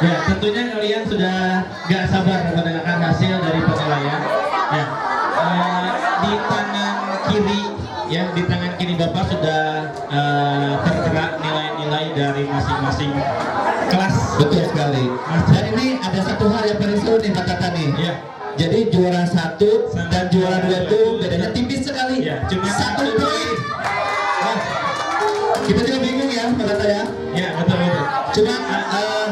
Ya, tentunya kalian sudah gak sabar mendengarkan hasil dari penilaian. Ya, eh, di tangan kiri, ya di tangan kiri bapak sudah eh, tertera nilai-nilai dari masing-masing kelas. Betul sekali. Dan ini ada satu hal yang paling seru nih Pak Tata nih. Ya, Jadi juara satu Sama dan juara dua itu bedanya tipis sekali. ya, cuma satu poin. Kita juga bingung ya Pak Tata ya. Ya, betul betul. Cuma eh,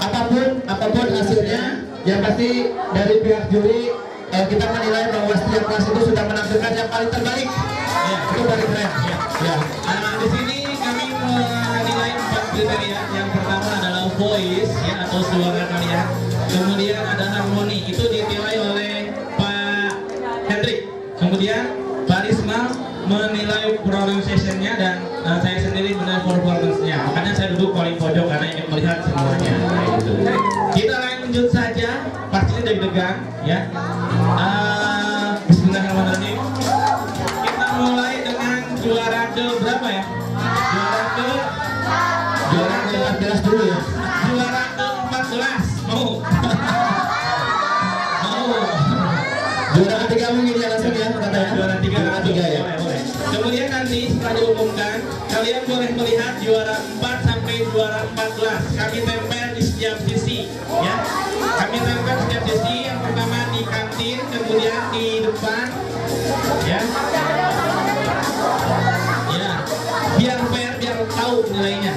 apa pun apa pun hasilnya, yang pasti dari pihak juri eh, kita menilai bahwa setiap kelas itu sudah menampilkan yang paling terbaik. Ya. Itu paling keren. Ya. Ya. Nah, di sini kami menilai empat kriteria. Yang pertama adalah voice ya atau suara pronunciation-nya dan eh, saya sendiri menilai performance-nya. Makanya saya duduk paling pojok karena ingin melihat semuanya. Nah, gitu. Kita lanjut saja. Pastinya deg-degan ya. Ah, setelah diumumkan, kalian boleh melihat juara 4 sampai juara 14. Kami tempel di setiap sisi, ya. Kami tempel setiap sisi. Yang pertama di kantin, kemudian di depan, ya. Ya, biar fair, biar tahu nilainya,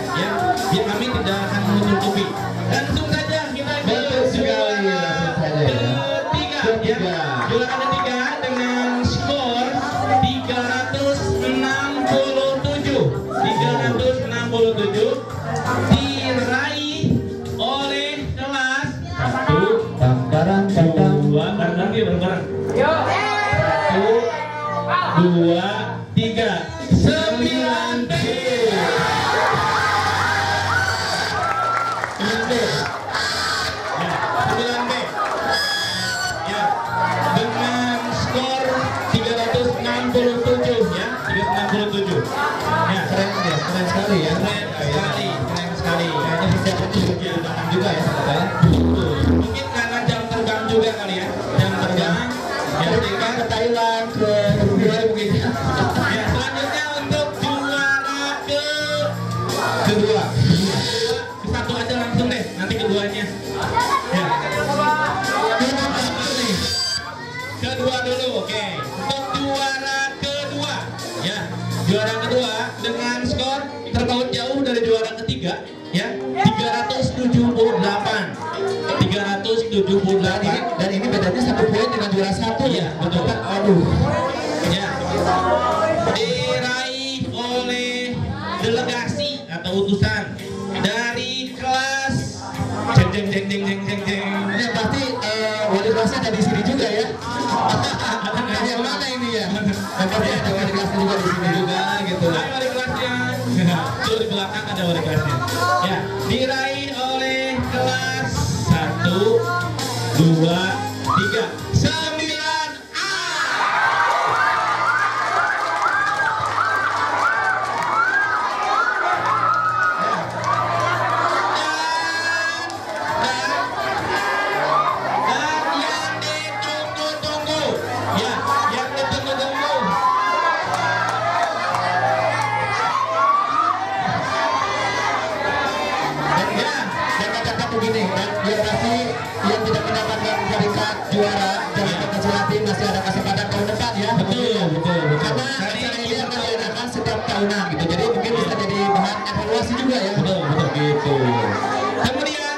Bangkaran. dua bareng lagi bareng bareng satu dua tiga. Sembilan B dulu, oke. Untuk juara kedua, ya, juara kedua dengan skor terpaut jauh dari juara ketiga, ya, 378. 378. Dan ini bedanya satu poin dengan juara satu Iya, betul. Aduh. Ya. Diraih oleh delegasi atau utusan jeng jeng jeng jeng jeng jeng. Ini pasti eh, wali kelasnya ada di sini juga ya. Ada yang mana ini ya? Pasti ada wali kelasnya juga di sini juga gitu. Hai wali kelasnya. Tuh di belakang ada wali kelasnya. Ya, diraih oleh kelas satu, dua, begini, dan biar pasti yang tidak mendapatkan peringkat juara jangan kekasih hati masih ada kesempatan tahun depan ya. Betul, betul, betul. Karena acara ini akan diadakan setiap tahunan gitu. Jadi mungkin bisa jadi bahan evaluasi juga ya. Betul, betul gitu. Kemudian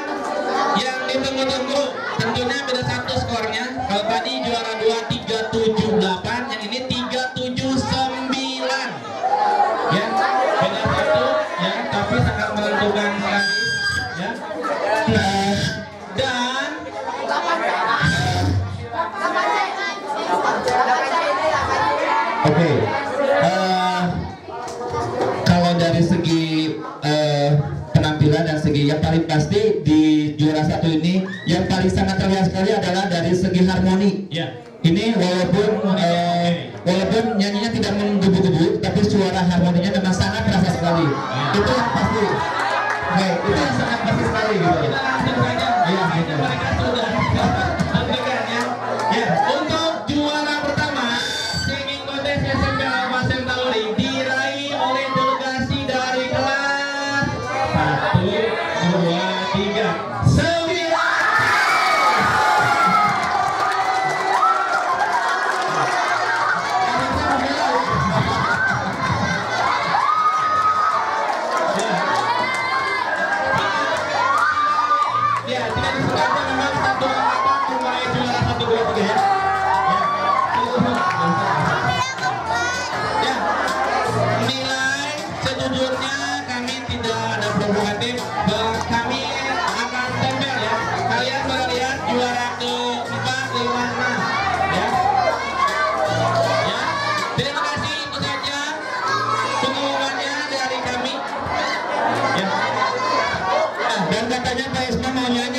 yang ditunggu-tunggu tentunya beda satu skornya. Kalau tadi juara 2 378, yang ini 379. Ya, beda satu ya, tapi sangat menentukan sekali Oke. Eh, kalau dari segi eh, penampilan dan segi yang paling pasti di juara satu ini yang paling sangat terlihat sekali adalah dari segi harmoni. ya, Ini walaupun eh, walaupun nyanyinya tidak menggebu-gebu, tapi suara harmoninya memang sangat terasa sekali. itu yang pasti oke itu yang sangat pasti sekali gitu Ayer me despierto mañana.